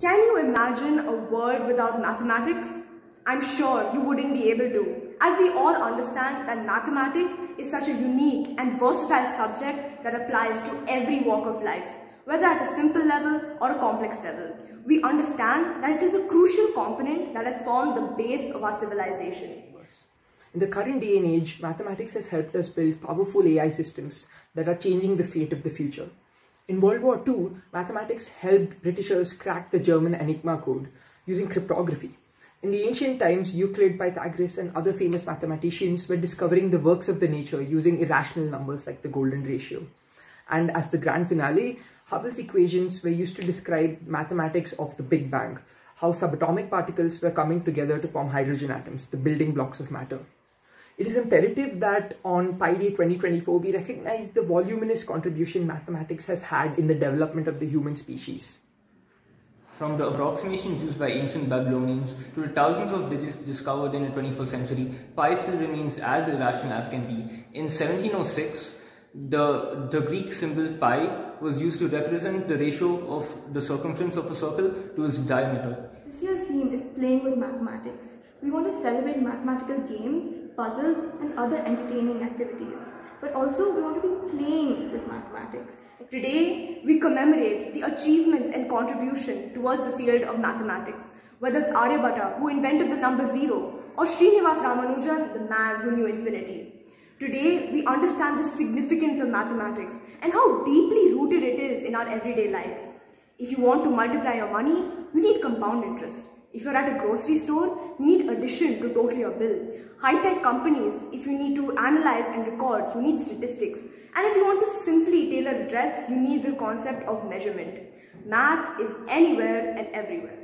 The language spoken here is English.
Can you imagine a world without mathematics? I'm sure you wouldn't be able to, as we all understand that mathematics is such a unique and versatile subject that applies to every walk of life, whether at a simple level or a complex level. We understand that it is a crucial component that has formed the base of our civilization. In the current day and age, mathematics has helped us build powerful AI systems that are changing the fate of the future. In World War II, mathematics helped Britishers crack the German Enigma code using cryptography. In the ancient times, Euclid, Pythagoras, and other famous mathematicians were discovering the works of the nature using irrational numbers like the golden ratio. And as the grand finale, Hubble's equations were used to describe mathematics of the Big Bang, how subatomic particles were coming together to form hydrogen atoms, the building blocks of matter. It is imperative that on Pi Day 2024, we recognize the voluminous contribution mathematics has had in the development of the human species. From the approximations used by ancient Babylonians to the thousands of digits discovered in the 21st century, pi still remains as irrational as can be. In 1706, the, the Greek symbol pi was used to represent the ratio of the circumference of a circle to its diameter. This year's theme is playing with mathematics. We want to celebrate mathematical games, puzzles and other entertaining activities. But also we want to be playing with mathematics. Today, we commemorate the achievements and contribution towards the field of mathematics. Whether it's Aryabhatta, who invented the number zero, or Srinivas Ramanujan, the man who knew infinity. Today, we understand the significance of mathematics and how deeply rooted it is in our everyday lives. If you want to multiply your money, you need compound interest. If you're at a grocery store, you need addition to total your bill. High-tech companies, if you need to analyze and record, you need statistics. And if you want to simply tailor a dress, you need the concept of measurement. Math is anywhere and everywhere.